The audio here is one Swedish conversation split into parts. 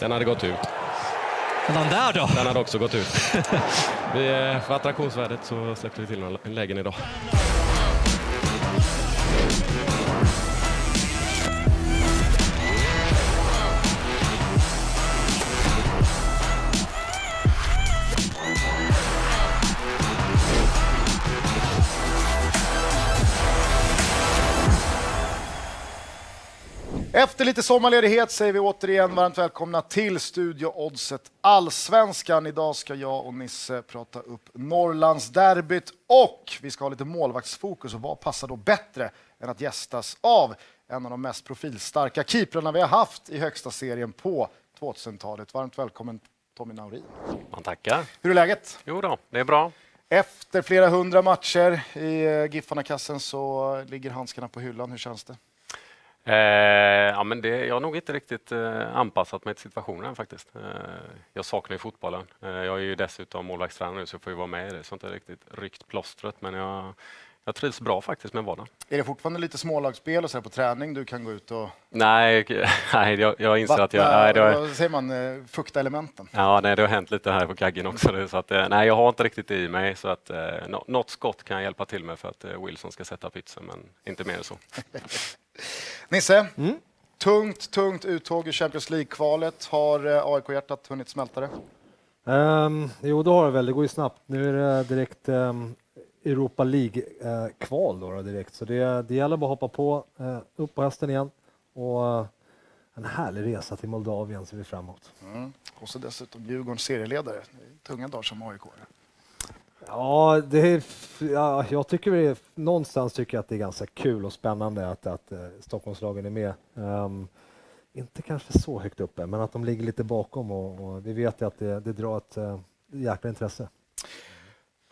Den hade gått ut. Den där då? Den hade också gått ut. Vi, eh, för attraktionsvärdet så släppte vi till några lägen idag. Efter lite sommarledighet säger vi återigen varmt välkomna till Studio Oddset Allsvenskan. Idag ska jag och Nisse prata upp Norrlandsderbyt och vi ska ha lite målvaktsfokus och vad passar då bättre än att gästas av en av de mest profilstarka keeprarna vi har haft i högsta serien på 2000-talet. Varmt välkommen Tommy Naurin. Man tackar. Hur är läget? Jo då, det är bra. Efter flera hundra matcher i eh, Giffarna-kassen så ligger handskarna på hyllan. Hur känns det? Eh, ja, men det, jag har nog inte riktigt eh, anpassat mig till situationen faktiskt. Eh, jag saknar ju fotbollen. Eh, jag är ju dessutom målvaktstränare nu så jag får ju vara med i det. Så inte riktigt ryckt plåstret men jag, jag trivs bra faktiskt med vardagen. Är det fortfarande lite smålagsspel och så här på träning du kan gå ut och Nej, nej jag, jag inser att jag... vattna, Nej, det har, vad säger man, eh, fukta elementen? ja, nej, det har hänt lite här på kaggen också. Så att, eh, nej, jag har inte riktigt i mig så att nå- något skott kan jag hjälpa till med för att Wilson ska sätta pytsen men inte mer än så. Nisse, tungt, tungt uttåg ur Champions League-kvalet. Har eh, AIK-hjärtat hunnit smälta det? Um, jo, det har det väl. Det går ju snabbt. Nu är det direkt um, Europa League-kval då, då direkt, så det, det gäller bara att hoppa på, uh, upp på hästen igen och uh, en härlig resa till Moldavien ser vi fram emot. Mm. Och så dessutom Djurgårdens serieledare. Tunga dagar som aik Ja, det är, ja, jag tycker det är, någonstans tycker jag att det är ganska kul och spännande att, att uh, Stockholmslagen är med. Um, inte kanske så högt uppe, men att de ligger lite bakom och, och vi vet ju att det, det drar ett uh, jäkla intresse.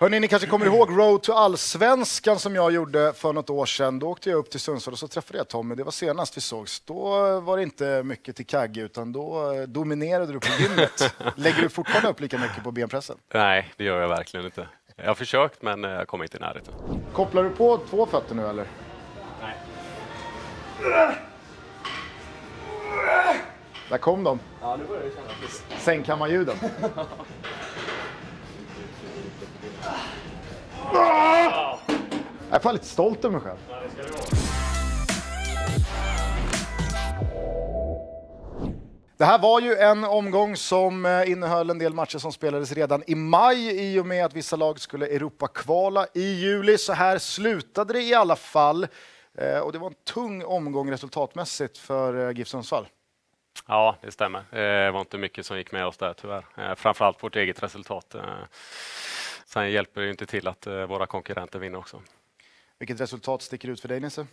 Hörrni, ni kanske kommer ihåg Road to Allsvenskan som jag gjorde för något år sedan. Då åkte jag upp till Sundsvall och så träffade jag Tommy. Det var senast vi sågs. Då var det inte mycket till kagge utan då eh, dominerade du på gymmet. Lägger du fortfarande upp lika mycket på benpressen? Nej, det gör jag verkligen inte. Jag har försökt men eh, jag kommer inte i närheten. Kopplar du på två fötter nu eller? Nej. Där kom de. Ja, nu börjar det kännas Sängkammarljuden. Jag är fan lite stolt över mig själv. Det här var ju en omgång som eh, innehöll en del matcher som spelades redan i maj i och med att vissa lag skulle Europa-kvala i juli. Så här slutade det i alla fall. Eh, Och det var en tung omgång resultatmässigt för eh, GIF Sundsvall. Ja, det stämmer. Det var inte mycket som gick med oss där tyvärr. Framförallt vårt eget resultat. Sen hjälper det ju inte till att våra konkurrenter vinner också. Vilket resultat sticker ut för dig Nisse?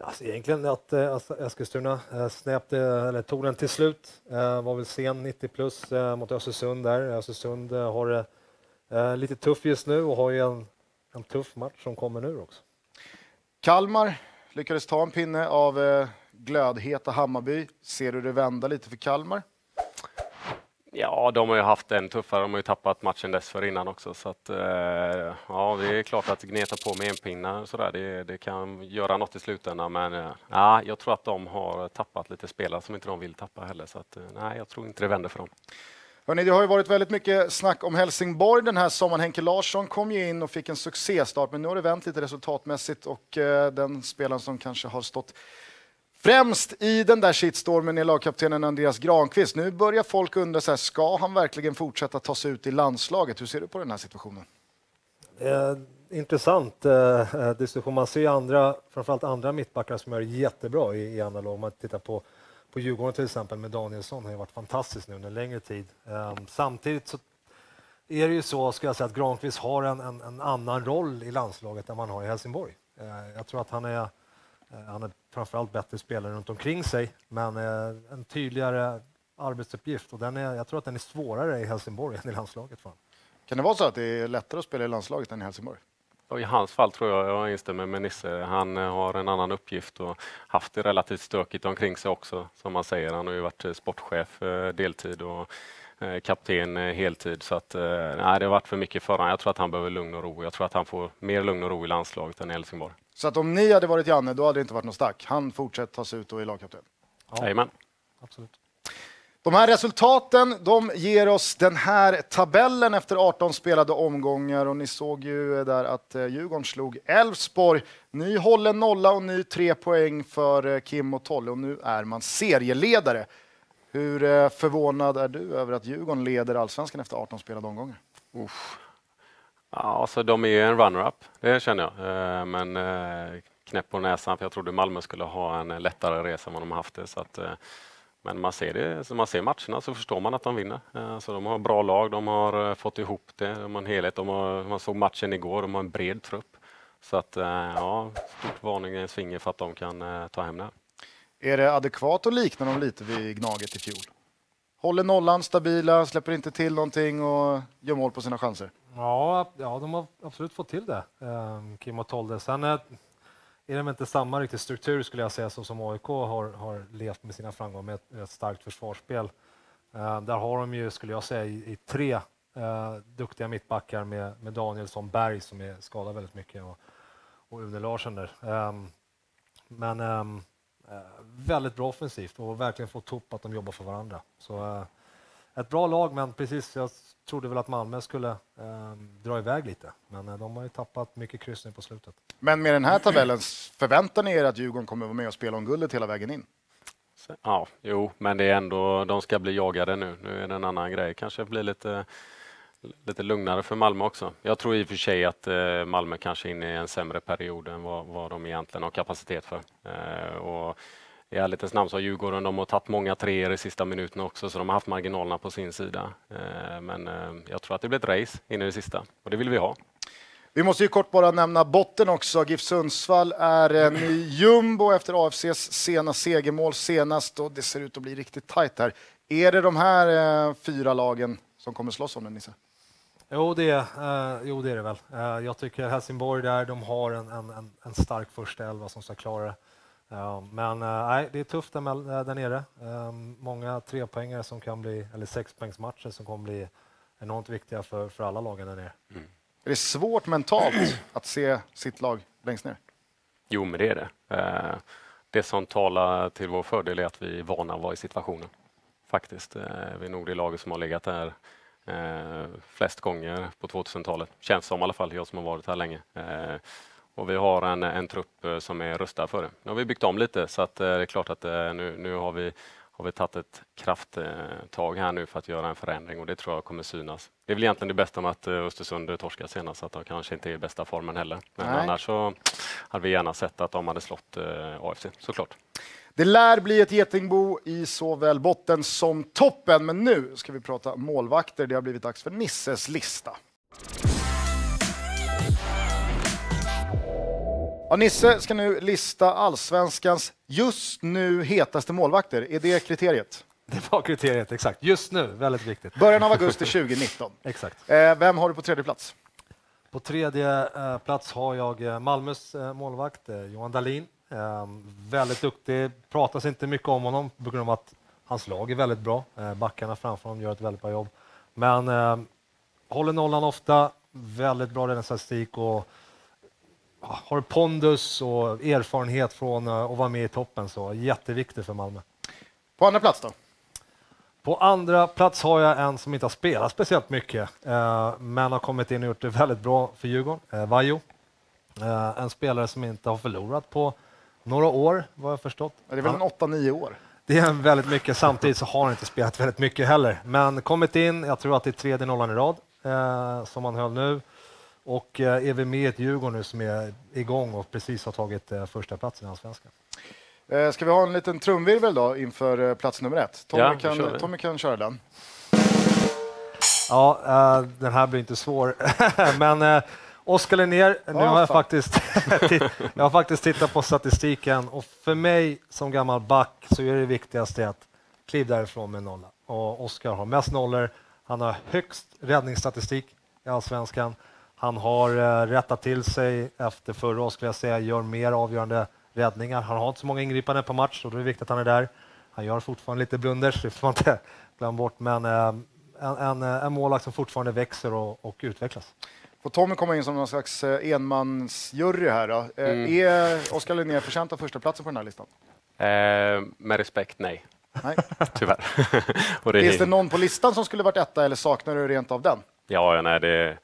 Alltså egentligen att äh, Eskilstuna eh, äh, snäppte, eller tog den till slut. Äh, var väl sen 90 plus äh, mot Östersund där. Östersund äh, har det lite tufft just nu och har ju en, en tuff match som kommer nu också. Kalmar lyckades ta en pinne av glödheta Hammarby. Ser du det vända lite för Kalmar? Ja, de har ju haft en tuffare. De har ju tappat matchen dessförinnan också. Så att, eh, ja, det är klart att gneta på med en pinna och sådär, det, det kan göra något i slutändan. Men eh, ja, jag tror att de har tappat lite spelare som inte de vill tappa heller. Så att, eh, nej, jag tror inte det vänder för dem. Hörrni, det har ju varit väldigt mycket snack om Helsingborg den här sommaren. Henke Larsson kom ju in och fick en succéstart, men nu har det vänt lite resultatmässigt och eh, den spelaren som kanske har stått främst i den där shitstormen är lagkaptenen Andreas Granqvist. Nu börjar folk undra, så här, ska han verkligen fortsätta ta sig ut i landslaget? Hur ser du på den här situationen? Eh, intressant eh, diskussion. Man ser ju andra, framförallt andra mittbackar som gör det jättebra i, i andra lag. Om man tittar på, på Djurgården till exempel med Danielsson har ju varit fantastisk nu under en längre tid. Eh, samtidigt så är det ju så, ska jag säga, att Granqvist har en, en, en annan roll i landslaget än man har i Helsingborg. Eh, jag tror att han är, eh, han är framförallt bättre spelare runt omkring sig, men eh, en tydligare arbetsuppgift och den är, jag tror att den är svårare i Helsingborg än i landslaget. För honom. Kan det vara så att det är lättare att spela i landslaget än i Helsingborg? I hans fall tror jag, jag instämmer med Nisse, han eh, har en annan uppgift och haft det relativt stökigt omkring sig också, som man säger. Han har ju varit eh, sportchef eh, deltid och eh, kapten eh, heltid. Så att, eh, nej, det har varit för mycket för honom. Jag tror att han behöver lugn och ro. Jag tror att han får mer lugn och ro i landslaget än i Helsingborg. Så att om ni hade varit Janne, då hade det inte varit något stack. Han fortsätter ta sig ut och är lagkapten. Jajamän. Absolut. De här resultaten de ger oss den här tabellen efter 18 spelade omgångar och ni såg ju där att eh, Djurgården slog Elfsborg. Ny hållen nolla och ny tre poäng för eh, Kim och Tolle och nu är man serieledare. Hur eh, förvånad är du över att Djurgården leder allsvenskan efter 18 spelade omgångar? Uff. Ja, alltså de är ju en runner-up, det känner jag. Eh, men eh, knäpp på näsan, för jag trodde Malmö skulle ha en eh, lättare resa än vad de haft det. Så att, men man ser, det, så man ser matcherna så förstår man att de vinner. Alltså de har bra lag, de har fått ihop det, de har en helhet. De har, man såg matchen igår, de har en bred trupp. Så att ja, stort varningens finger för att de kan ta hem det här. Är det adekvat att likna dem lite vid Gnaget i fjol? Håller nollan stabila, släpper inte till någonting och gör mål på sina chanser. Ja, ja de har absolut fått till det, ehm, Kim och Tolde. Sen eh, är det inte samma riktigt struktur skulle jag säga så som AIK har, har levt med sina framgångar med ett, ett starkt försvarsspel. Ehm, där har de ju, skulle jag säga, i, i tre eh, duktiga mittbackar med, med Danielsson Berg som är skadad väldigt mycket och, och Une Larsson där. Um, men um, väldigt bra offensivt och verkligen fått ihop att de jobbar för varandra. Så, ett bra lag, men precis, jag trodde väl att Malmö skulle eh, dra iväg lite. Men eh, de har ju tappat mycket kryss nu på slutet. Men med den här tabellen, förväntar ni er att Djurgården kommer att vara med och spela om guldet hela vägen in? Ja, jo, men det är ändå, de ska bli jagade nu. Nu är det en annan grej. Kanske blir lite, lite lugnare för Malmö också. Jag tror i och för sig att eh, Malmö kanske är inne i en sämre period än vad, vad de egentligen har kapacitet för. Eh, och i ärlighetens namn så har Djurgården de har tagit många treor i sista minuterna också, så de har haft marginalerna på sin sida. Eh, men eh, jag tror att det blir ett race in i det sista och det vill vi ha. Vi måste ju kort bara nämna botten också. GIF Sundsvall är en ny jumbo efter AFCs sena segermål senast och det ser ut att bli riktigt tajt här. Är det de här eh, fyra lagen som kommer slåss om det, Nisse? Jo, det, eh, jo, det är det väl. Eh, jag tycker Helsingborg där, de har en, en, en stark första elva som ska klara det. Ja, men eh, nej, det är tufft där, där nere. Ehm, många trepoängare som kan bli, eller sexpoängsmatcher som kommer bli enormt viktiga för, för alla lagen där nere. Mm. Är det svårt mentalt att se sitt lag längst ner? Jo, men det är det. Eh, det som talar till vår fördel är att vi är vana att vara i situationen. Faktiskt. Eh, vi är nog det laget som har legat där flest gånger på 2000-talet. Känns som i alla fall, jag som har varit här länge. Och vi har en, en trupp eh, som är rustad för det. Nu har vi byggt om lite så att eh, det är klart att eh, nu, nu har vi har vi tagit ett krafttag här nu för att göra en förändring och det tror jag kommer synas. Det är väl egentligen det bästa med att Östersund torskade senast, att de kanske inte är i bästa formen heller. Men Nej. annars så hade vi gärna sett att de hade slått AFC, såklart. Det lär bli ett getingbo i såväl botten som toppen, men nu ska vi prata målvakter. Det har blivit dags för Nisses lista. Ja, Nisse ska nu lista allsvenskans just nu hetaste målvakter. Är det kriteriet? Det var kriteriet, exakt. Just nu, väldigt viktigt. Början av augusti 2019. exakt. Eh, vem har du på tredje plats? På tredje eh, plats har jag eh, Malmös målvakt Johan Dahlin. Väldigt duktig, pratas inte mycket om honom på grund av att hans lag är väldigt bra. Backarna framför honom gör ett väldigt bra jobb. Men håller nollan ofta, väldigt bra räddningsstatistik och har pondus och erfarenhet från eh, att vara med i toppen, så jätteviktigt för Malmö. På andra plats då? På andra plats har jag en som inte har spelat speciellt mycket, eh, men har kommit in och gjort det väldigt bra för Djurgården, eh, Vajo. En spelare som inte har förlorat på några år, vad jag förstått. Det är väl en 8-9 år? Det är väldigt mycket. Samtidigt så har han inte spelat väldigt mycket heller. Men kommit in, jag tror att det är tredje nollan i rad eh, som han höll nu. Och eh, är vi med i ett Djurgården nu som är igång och precis har tagit eh, första platsen i Allsvenskan. Eh, ska vi ha en liten trumvirvel då inför plats nummer ett? Tommy, ja, kan, Tommy kan köra den. Ja, den här blir inte svår. Men Oskar Linnér, nu har jag, faktiskt jag har faktiskt tittat på statistiken och för mig som gammal back så är det viktigaste att kliv därifrån med nolla. Och Oskar har mest nollor, han har högst räddningsstatistik i Allsvenskan. Han har eh, rättat till sig efter förra året, skulle jag säga, gör mer avgörande räddningar. Han har inte så många ingripanden på match och då är det viktigt att han är där. Han gör fortfarande lite blunders, det får man inte glömma bort, men eh, en, en, en målvakt som fortfarande växer och, och utvecklas. Får Tommy komma in som någon slags eh, enmansjury här då? Mm. Är Oskar Linnér förtjänt av första platsen på den här listan? Eh, med respekt, nej. Nej. tyvärr. och det Finns är, det någon på listan som skulle varit etta eller saknar du rent av den? Ja, ja nej, det,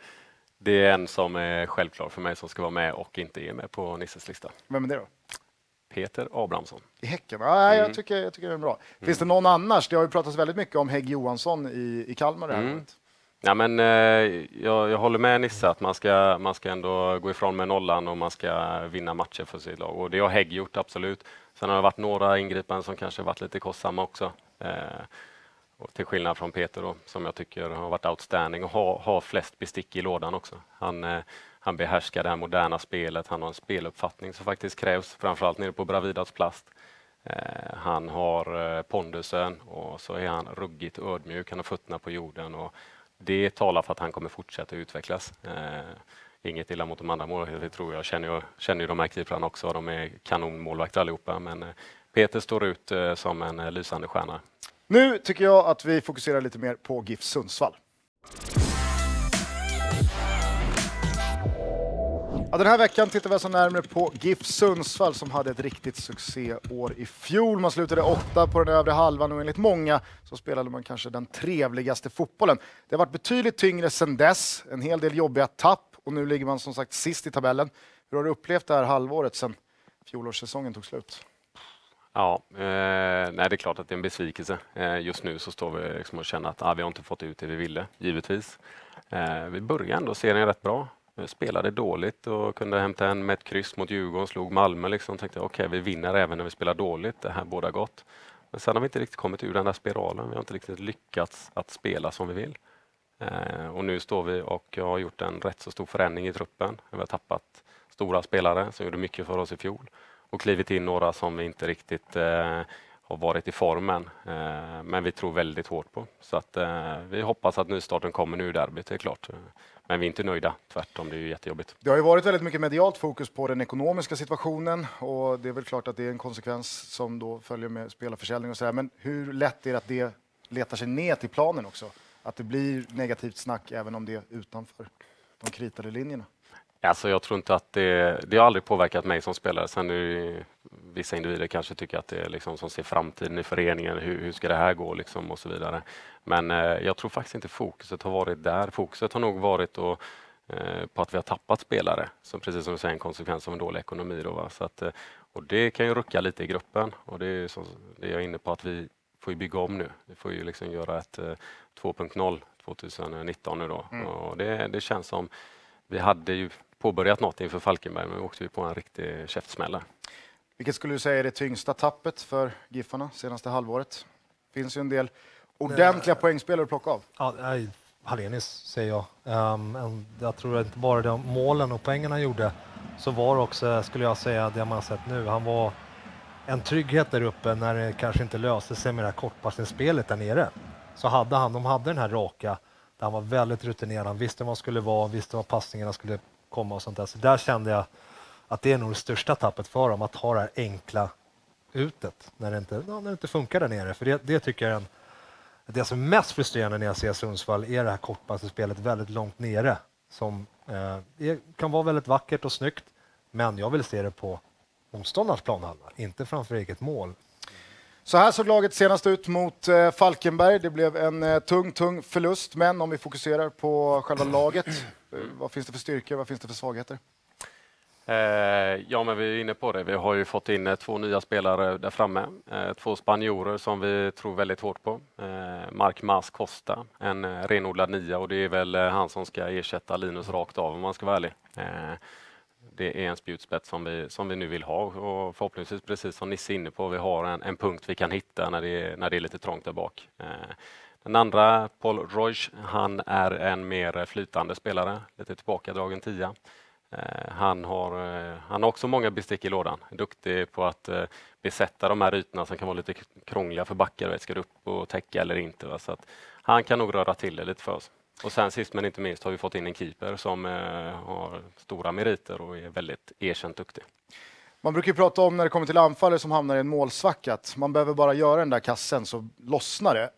det är en som är självklar för mig som ska vara med och inte är med på Nisses lista. Vem är det då? Peter Abrahamsson. I Häcken? Nej, Mm. jag, tycker, jag tycker det är bra. Finns det någon annars? Det har ju pratats väldigt mycket om Hägg Johansson i, i Kalmar det här Mm. året. Ja, men, eh, jag, jag håller med Nisse att man ska, man ska ändå gå ifrån med nollan och man ska vinna matcher för sitt lag. Och det har Hägg gjort, absolut. Sen har det varit några ingripanden som kanske varit lite kostsamma också. Eh, och till skillnad från Peter då, som jag tycker har varit outstanding och har, har flest bestick i lådan också. Han, eh, han behärskar det här moderna spelet, han har en speluppfattning som faktiskt krävs, framförallt nere på Bravidas plast. Eh, han har eh, pondusen och så är han ruggigt ödmjuk, han har fötterna på jorden och det talar för att han kommer fortsätta utvecklas. Eh, inget illa mot de andra målvakterna, det tror jag. Känner, ju- känner ju de här keeprarna också, de är kanonmålvakter allihopa. Men eh, Peter står ut eh, som en lysande stjärna. Nu tycker jag att vi fokuserar lite mer på GIF Sundsvall. Ja, den här veckan tittar vi alltså närmare på GIF Sundsvall som hade ett riktigt succéår i fjol. Man slutade åtta på den övre halvan och enligt många så spelade man kanske den trevligaste fotbollen. Det har varit betydligt tyngre sedan dess, en hel del jobbiga tapp och nu ligger man som sagt sist i tabellen. Hur har du upplevt det här halvåret sedan fjolårssäsongen tog slut? Ja, eh, nej, det är klart att det är en besvikelse. Eh, just nu så står vi liksom och känner att ah, vi har inte fått ut det vi ville, givetvis. Eh, vi började ändå serien rätt bra. Vi spelade dåligt och kunde hämta en med ett kryss mot Djurgården, slog Malmö. Liksom. Tänkte okej, vi vinner även när vi spelar dåligt. Det här båda gott. Men sen har vi inte riktigt kommit ur den där spiralen. Vi har inte riktigt lyckats att spela som vi vill. Eh, och nu står vi och har gjort en rätt så stor förändring i truppen. Vi har tappat stora spelare som gjorde mycket för oss i fjol och klivit in några som vi inte riktigt eh, har varit i formen. Eh, men vi tror väldigt hårt på. Så att, eh, vi hoppas att nystarten kommer nu i derbyt, det är klart. Men vi är inte nöjda, tvärtom. Det är ju jättejobbigt. Det har ju varit väldigt mycket medialt fokus på den ekonomiska situationen och det är väl klart att det är en konsekvens som då följer med spelarförsäljning och sådär. Men hur lätt är det att det letar sig ner till planen också? Att det blir negativt snack även om det är utanför de kritade linjerna? Alltså jag tror inte att det, det har aldrig påverkat mig som spelare. Sen ju, vissa individer kanske tycker att det är liksom som ser framtiden i föreningen. Hur, hur ska det här gå liksom och så vidare. Men eh, jag tror faktiskt inte fokuset har varit där. Fokuset har nog varit och, eh, på att vi har tappat spelare. Som precis som du säger en konsekvens av en dålig ekonomi. Då, va? Så att, eh, och det kan ju rucka lite i gruppen och det är som, det är jag inne på att vi får bygga om nu. Vi får ju liksom göra ett eh, 2.0 2019 nu då. Och det, det känns som vi hade ju påbörjat något inför Falkenberg men nu åkte vi på en riktig käftsmäll. Vilket skulle du säga är det tyngsta tappet för Giffarna senaste halvåret? finns ju en del ordentliga poängspelare att plocka av. Ja, nej, Hallenius säger jag. Um, en- jag tror inte bara de målen och poängen han gjorde så var det också, skulle jag säga, det man sett nu. Han var en trygghet där uppe när det kanske inte löste sig med det här kortpassningsspelet där nere. Så hade han, de hade den här raka, där han var väldigt rutinerad, han visste vad han skulle vara, visste var passningarna skulle komma och sånt där. Så där kände jag att det är nog det största tappet för dem, att ha det här enkla utet när det inte, när det inte funkar där nere. För det, det tycker jag är en, det som är mest frustrerande när jag ser Sundsvall är det här kortpassespelet väldigt långt nere som eh, kan vara väldigt vackert och snyggt. Men jag vill se det på motståndarens planhalva, inte framför eget mål. Så här såg laget senast ut mot eh, Falkenberg. Det blev en eh, tung, tung förlust. Men om vi fokuserar på själva laget, eh, vad finns det för styrkor, vad finns det för svagheter? Eh, ja, men vi är inne på det. Vi har ju fått in eh, två nya spelare där framme. Eh, två spanjorer som vi tror väldigt hårt på. Eh, Mark Mas Costa, en eh, renodlad nia och det är väl eh, han som ska ersätta Linus rakt av om man ska vara ärlig. Eh, det är en spjutspets som vi, som vi nu vill ha och förhoppningsvis precis som Nisse är inne på, vi har en, en punkt vi kan hitta när det, är- när det är lite trångt där bak. Eh, den andra, Paul Roig, han är en mer flytande spelare, lite tillbakadragen tia. Eh, han har, eh, han har också många bestick i lådan. Duktig på att besätta de här ytorna som kan vara lite krångliga för backar. Ska du upp och täcka eller inte? Va? Så att han kan nog röra till det lite för oss. Och sen sist men inte minst har vi fått in en keeper som eh, har stora meriter och är väldigt erkänt duktig. Man brukar prata om när det kommer till anfallare som hamnar i en målsvacka att man behöver bara göra den där kassen så lossnar det.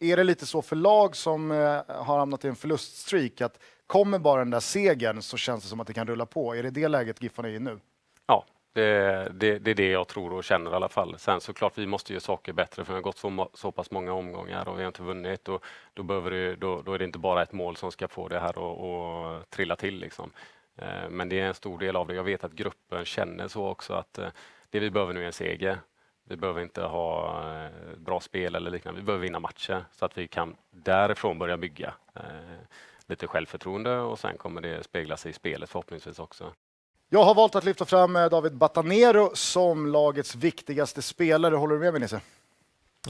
Är det lite så för lag som eh, har hamnat i en förluststreak att kommer bara den där segern så känns det som att det kan rulla på? Är det det läget Giffarna är i nu? Ja, det, det, det, är det jag tror och känner i alla fall. Sen såklart, vi måste göra saker bättre för det har gått så, så pass många omgångar och vi har inte vunnit. Och då, behöver det, då, då är det inte bara ett mål som ska få det här att trilla till. Liksom. Eh, men det är en stor del av det. Jag vet att gruppen känner så också att eh, det vi behöver nu är en seger. Vi behöver inte ha eh, bra spel eller liknande. Vi behöver vinna matcher så att vi kan därifrån börja bygga eh, lite självförtroende och sen kommer det spegla sig i spelet förhoppningsvis också. Jag har valt att lyfta fram eh, David Batanero som lagets viktigaste spelare. Håller du med mig Nisse?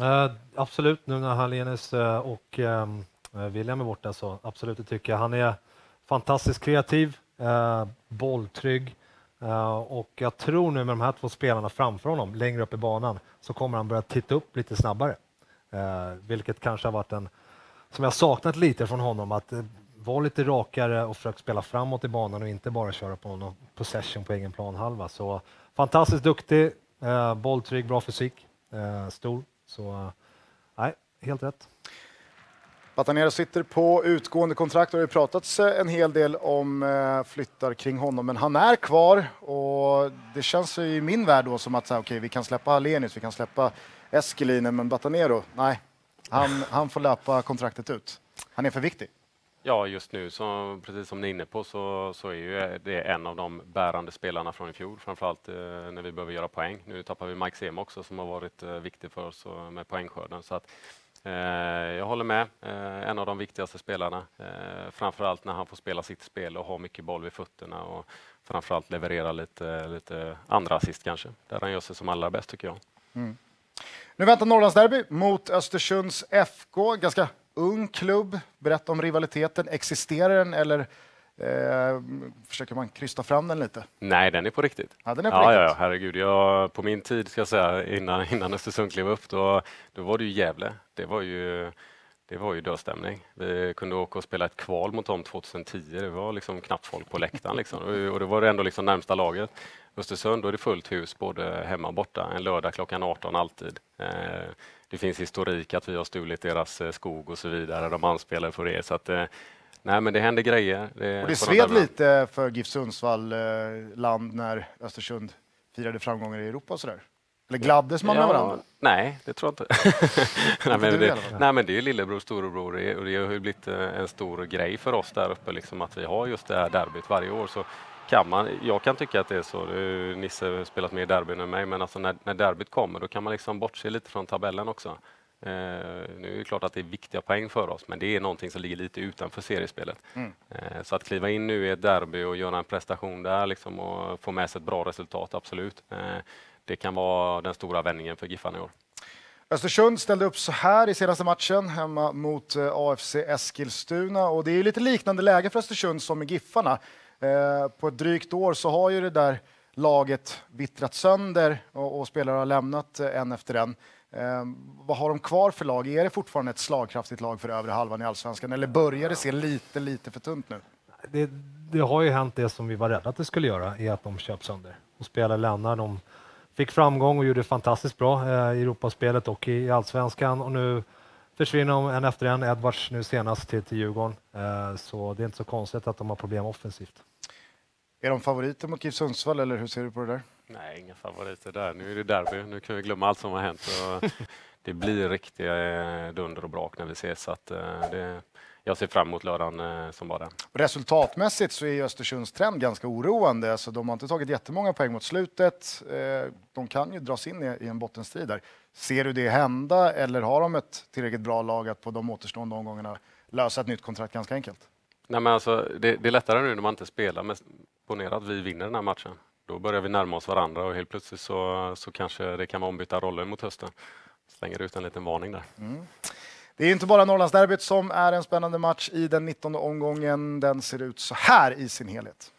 Uh, eh, absolut, nu när Hallenius eh, och um, William är borta så absolut, det tycker jag. Han är fantastiskt kreativ, uh, bolltrygg, Uh, och jag tror nu med de här två spelarna framför honom, längre upp i banan, så kommer han börja titta upp lite snabbare. Uh, vilket kanske har varit en, som jag saknat lite från honom, att var lite rakare och försökt spela framåt i banan och inte bara köra på någon possession på egen planhalva. Så fantastiskt duktig, eh, bolltrygg, bra fysik, eh, stor. Så eh, nej, helt rätt. Batanero sitter på utgående kontrakt och det har pratats eh, en hel del om flyttar kring honom, men han är kvar och det känns i min värld då som att okay, vi kan släppa Hallenius, vi kan släppa Eskelinen, men Batanero, nej, han, han får löpa kontraktet ut. Han är för viktig. Ja, just nu, så, precis som ni är inne på, så, så är ju eh, det en av de bärande spelarna från i fjol, framförallt eh, när vi behöver göra poäng. Nu tappar vi Mike Sema också som har varit eh, viktig för oss eh, med poängskörden. Så att, Eh, jag håller med. Eh, en av de viktigaste spelarna. Eh, framförallt när han får spela sitt spel och ha mycket boll vid fötterna och framförallt leverera lite, lite andra assist kanske. Där han gör sig som allra bäst tycker jag. Mm. Nu väntar Norrlandsderby mot Östersunds FK. Ganska ung klubb. Berätta om rivaliteten. Existerar den eller Eh, försöker man krysta fram den lite? Nej, den är på riktigt. Ja, den är på ja, riktigt. ja, herregud. Jag, på min tid, ska jag säga, innan, innan Östersund klev upp, då, då var det ju Gävle. Det var ju, det var ju dödstämning. Vi kunde åka och spela ett kval mot dem 2010. Det var liksom knappt folk på läktaren. Liksom. Och det var ändå liksom närmsta laget. Östersund, då är det fullt hus både hemma och borta. En lördag klockan 18 alltid. Eh, det finns historik att vi har stulit deras eh, skog och så vidare. De anspelar för det. Så att, eh, Nej, men det händer grejer. Det, och det sved lite för GIF Sundsvall eh, land när Östersund firade framgångar i Europa och sådär? Eller gladdes man ja, med varandra? Nej, det tror jag inte. nej, men det, nej, men det är lillebror, storebror och det har ju blivit en stor grej för oss där uppe, liksom, att vi har just det här derbyt varje år. Så kan man, jag kan tycka att det är så, Nisse har spelat mer derbyn än mig, men alltså när, när derbyt kommer då kan man liksom bortse lite från tabellen också. Eh, nu är det klart att det är viktiga poäng för oss, men det är någonting som ligger lite utanför seriespelet. Mm. Eh, så att kliva in nu i ett derby och göra en prestation där liksom, och få med sig ett bra resultat, absolut. Eh, det kan vara den stora vändningen för Giffarna i år. Östersund ställde upp så här i senaste matchen hemma mot AFC Eskilstuna och det är lite liknande läge för Östersund som i Giffarna. Eh, på ett drygt år så har ju det där laget vittrat sönder och, och spelare har lämnat eh, en efter en. Eh, vad har de kvar för lag? Är det fortfarande ett slagkraftigt lag för övre halvan i allsvenskan eller börjar det se lite, lite för tunt nu? Det, det har ju hänt det som vi var rädda att det skulle göra, är att de köps sönder. Och spelare lämnar. De fick framgång och gjorde fantastiskt bra eh, i Europaspelet och i allsvenskan och nu försvinner en efter en. Edwards nu senast till, till Djurgården. Eh, så det är inte så konstigt att de har problem offensivt. Är de favoriter mot GIF Sundsvall eller hur ser du på det där? Nej, inga favoriter där. Nu är det derby. Nu kan vi glömma allt som har hänt. det blir riktiga eh, dunder och brak när vi ses. Så att, eh, det, jag ser fram emot lördagen eh, som bara. Resultatmässigt så är Östersunds trend ganska oroande. Alltså, de har inte tagit jättemånga poäng mot slutet. De kan ju dras in i en bottenstrid där. Ser du det hända eller har de ett tillräckligt bra lag att på de återstående omgångarna lösa ett nytt kontrakt ganska enkelt? Nej, men alltså, det, det är lättare nu när man inte spelar. Men ponera att vi vinner den här matchen då börjar vi närma oss varandra och helt plötsligt så, så kanske det kan vara ombytta roller mot hösten. Slänger ut en liten varning där. Mm. Det är inte bara Norrlandsderbyt som är en spännande match i den 19 omgången. Den ser ut så här i sin helhet.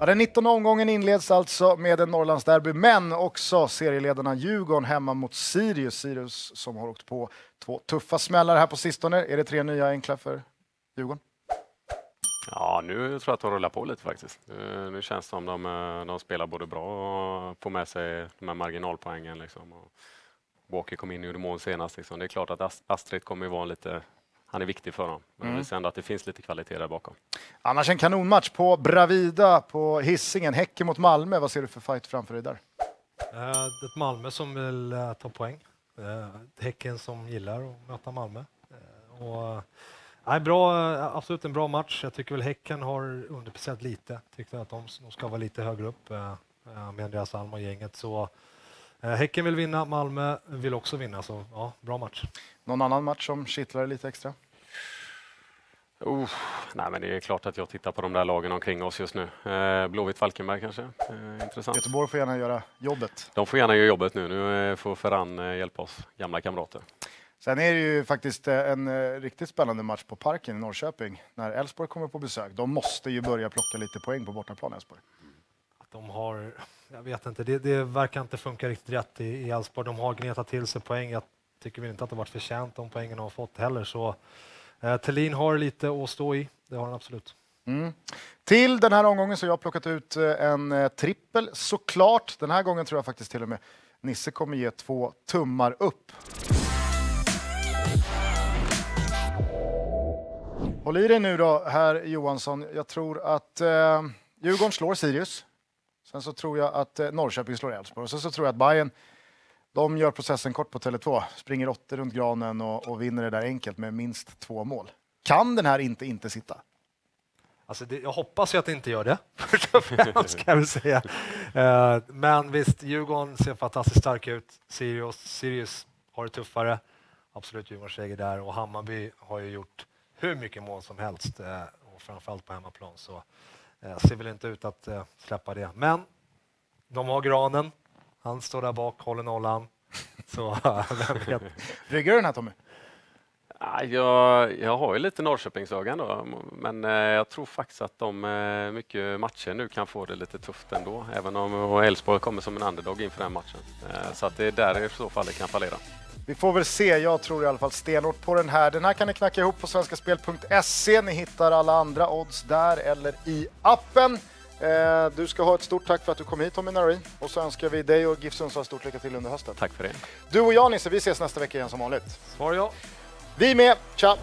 Ja, den 19 omgången inleds alltså med en Norrlandsderby, men också serieledarna Djurgården hemma mot Sirius. Sirius som har åkt på två tuffa smällar här på sistone. Är det tre nya enkla för Djurgården? Ja, nu tror jag att de rullar på lite faktiskt. Nu känns det som de, eh, de spelar både bra och får med sig de här marginalpoängen. Liksom. Walker kom in och gjorde mål senast. Liksom. Det är klart att Astrid kommer att vara lite han är viktig för dem. Men Mm. vi ser ändå att det finns lite kvalitet där bakom. Annars en kanonmatch på Bravida på Hisingen. Häcken mot Malmö. Vad ser du för fight framför dig där? Eh, Ett Malmö som vill eh, ta poäng. Eh, Häcken som gillar att möta Malmö. Eh, Och, eh, nej, bra, absolut en bra match. Jag tycker väl Häcken har underpresterat lite. Tyckte att de, ska vara lite högre upp eh, eh, med Andreas Alm och gänget. Så, eh, häcken vill vinna, Malmö vill också vinna. Så ja, bra match. Någon annan match som kittlar lite extra? Uh, nej, men det är klart att jag tittar på de där lagen omkring oss just nu. Eh, Blåvitt-Falkenberg kanske, eh, intressant. Göteborg får gärna göra jobbet. De får gärna göra jobbet nu. Nu får Ferran hjälpa oss, gamla kamrater. Sen är det ju faktiskt eh, en eh, riktigt spännande match på Parken i Norrköping när Elfsborg kommer på besök. De måste ju börja plocka lite poäng på bortaplan, Elfsborg. Att de har, jag vet inte, det, det verkar inte funka riktigt rätt i Elfsborg. De har gnetat till sig poäng. Jag tycker väl inte att det varit förtjänt de poängen de har fått heller. Så eh, Thelin har lite att stå i, det har han absolut. Mm. Till den här omgången så har jag plockat ut eh, en trippel såklart. Den här gången tror jag faktiskt till och med Nisse kommer ge två tummar upp. Håll i dig nu då, herr Johansson. Jag tror att eh, Djurgården slår Sirius. Sen så tror jag att eh, Norrköping slår Elfsborg. Sen så tror jag att Bayern de gör processen kort på Tele2, springer åtta runt granen och, och vinner det där enkelt med minst två mål. Kan den här inte inte sitta? Alltså det, jag hoppas ju att det inte gör det, först och främst ska jag väl säga. Eh, men visst, Djurgården ser fantastiskt stark ut. Sirius, Sirius har det tuffare. Absolut Djurgårdens seger där. Och Hammarby har ju gjort hur mycket mål som helst, eh, och framförallt på hemmaplan. Så eh, ser väl inte ut att eh, släppa det. Men de har granen. Han står där bak, håller nollan. Så vem vet. Ryggar du den här Tommy? Ja, Jag, jag har ju lite Norrköpingsögon då, men jag tror faktiskt att de mycket matcher nu kan få det lite tufft ändå, även om Elfsborg kommer som en underdog inför den matchen. Så att det är där i så fall det kan fallera. Vi får väl se. Jag tror i alla fall stenhårt på den här. Den här kan ni knacka ihop på svenskaspel.se. Ni hittar alla andra odds där eller i appen. Eh, du ska ha ett stort tack för att du kom hit Tommy Narin. Och så önskar vi dig och GIF Sundsvall stort lycka till under hösten. Tack för det. Du och jag Nisse, vi ses nästa vecka igen som vanligt. Svar ja. Vi med. Ciao!